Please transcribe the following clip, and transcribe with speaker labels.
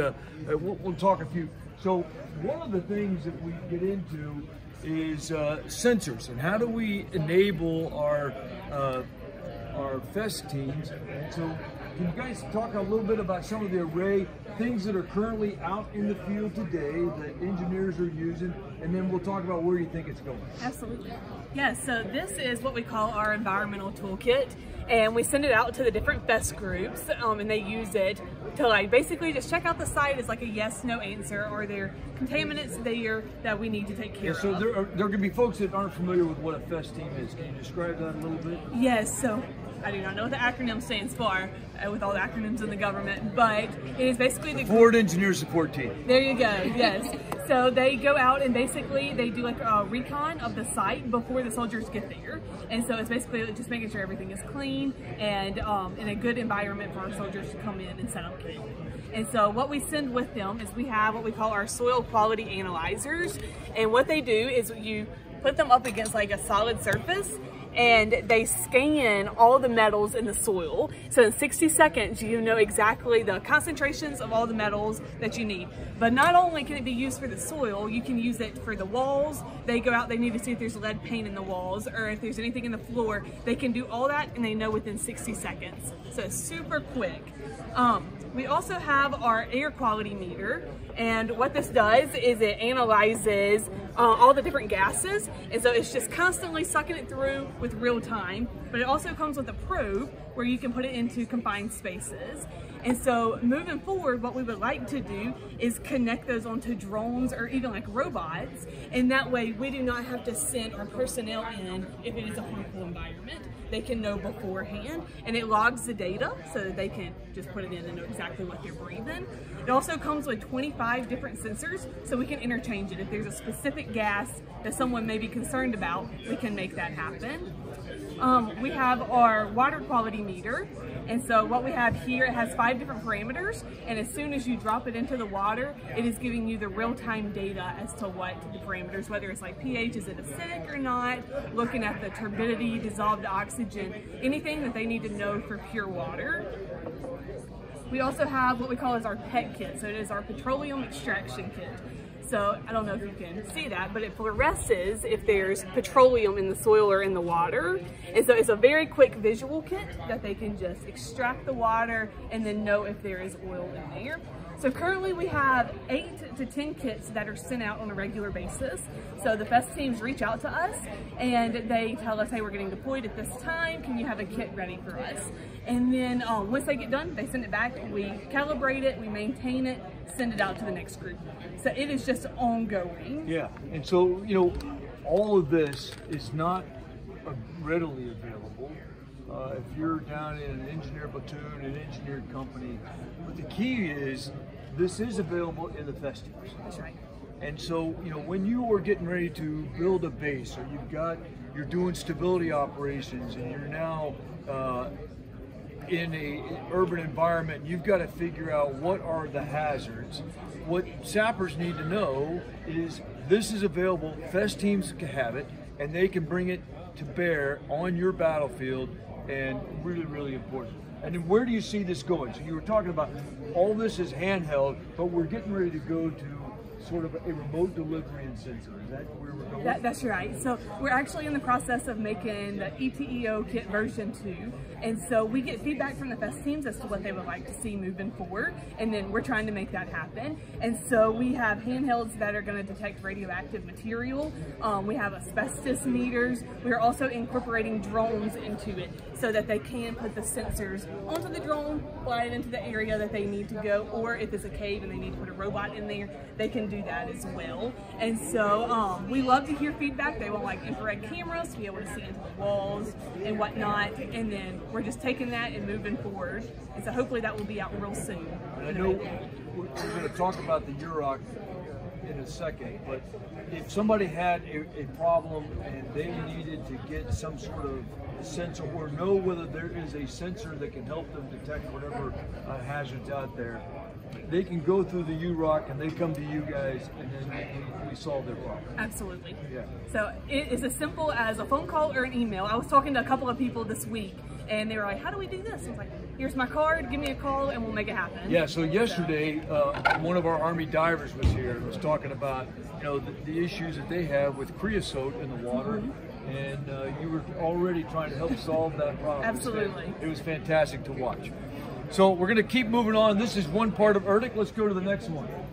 Speaker 1: Uh, uh, we'll, we'll, talk a few. So one of the things that we get into is uh, sensors and how do we enable our uh, our FEST teams. And so can you guys talk a little bit about some of the array things that are currently out in the field today that engineers are using, and then we'll talk about where you think it's going.
Speaker 2: Absolutely. Yes, so this is what we call our environmental toolkit, and we send it out to the different FEST groups, um, and they use it to like basically just check out the site as like a yes no answer or there are contaminants there that we need to take care
Speaker 1: yeah, so
Speaker 2: of.
Speaker 1: So there are there can be folks that aren't familiar with what a FEST team is. Can you describe that a little bit?
Speaker 2: Yes, so I do not know what the acronym stands for, uh, with all the acronyms in the government, but it is basically the,
Speaker 1: the Forward Engineer Support Team.
Speaker 2: There you go. Yes. So they go out and basically they do like a recon of the site before the soldiers get there, and so it's basically just making sure everything is clean and um, in a good environment for our soldiers to come in and set up camp. And so what we send with them is we have what we call our soil quality analyzers, and what they do is you put them up against like a solid surface and they scan all the metals in the soil. So in 60 seconds, you know exactly the concentrations of all the metals that you need. But not only can it be used for the soil, you can use it for the walls. They go out, they need to see if there's lead paint in the walls or if there's anything in the floor. They can do all that and they know within 60 seconds. So super quick. Um, we also have our air quality meter and what this does is it analyzes uh, all the different gases and so it's just constantly sucking it through with real time but it also comes with a probe where you can put it into confined spaces and so moving forward, what we would like to do is connect those onto drones or even like robots. And that way we do not have to send our personnel in if it is a harmful environment. They can know beforehand and it logs the data so that they can just put it in and know exactly what they're breathing. It also comes with 25 different sensors so we can interchange it. If there's a specific gas that someone may be concerned about, we can make that happen. Um, we have our water quality meter and so what we have here, it has five different parameters, and as soon as you drop it into the water, it is giving you the real-time data as to what the parameters, whether it's like pH, is it acidic or not, looking at the turbidity, dissolved oxygen, anything that they need to know for pure water. We also have what we call as our PET kit, so it is our petroleum extraction kit. So I don't know if you can see that, but it fluoresces if there's petroleum in the soil or in the water. And so it's a very quick visual kit that they can just extract the water and then know if there is oil in there. So currently we have eight to 10 kits that are sent out on a regular basis. So the FEST teams reach out to us and they tell us, hey, we're getting deployed at this time. Can you have a kit ready for us? And then um, once they get done, they send it back. We calibrate it, we maintain it, send it out to the next group. So it is just ongoing.
Speaker 1: Yeah, and so, you know, all of this is not readily available. Uh, if you're down in an engineer platoon, an engineered company, but the key is this is available in the festivals.
Speaker 2: That's right.
Speaker 1: And so, you know, when you are getting ready to build a base or you've got, you're doing stability operations and you're now uh, in a urban environment, you've got to figure out what are the hazards. What sappers need to know is this is available, FEST teams can have it, and they can bring it to bear on your battlefield, and really, really important. And then where do you see this going? So you were talking about all this is handheld, but we're getting ready to go to sort of a remote delivery and sensor. Is that where we're going?
Speaker 2: That, that's right. So we're actually in the process of making the ETEO kit version 2. And so we get feedback from the FEST teams as to what they would like to see moving forward. And then we're trying to make that happen. And so we have handhelds that are going to detect radioactive material. Um, we have asbestos meters. We're also incorporating drones into it so that they can put the sensors onto the drone, fly it into the area that they need to go, or if it's a cave and they need to put a robot in there, they can do that as well. And so um, we love to hear feedback. They want like infrared cameras to be able to see into the walls and whatnot. And then we're just taking that and moving forward. And so hopefully that will be out real soon.
Speaker 1: I know we're going to talk about the UROC in a second, but if somebody had a, a, problem and they needed to get some sort of sensor or know whether there is a sensor that can help them detect whatever uh, hazards out there, they can go through the UROC and they come to you guys and then we, we solve their problem.
Speaker 2: Absolutely.
Speaker 1: Yeah.
Speaker 2: So it is as simple as a phone call or an email. I was talking to a couple of people this week and they were like, how do we do this? I was like, here's my card. Give me a call, and we'll make it happen.
Speaker 1: Yeah, so yesterday, uh, one of our Army divers was here and was talking about, you know, the, the issues that they have with creosote in the water.
Speaker 2: Mm-hmm.
Speaker 1: And uh, you were already trying to help solve that problem.
Speaker 2: Absolutely.
Speaker 1: It was fantastic to watch. So we're going to keep moving on. This is one part of ERDC. Let's go to the next one.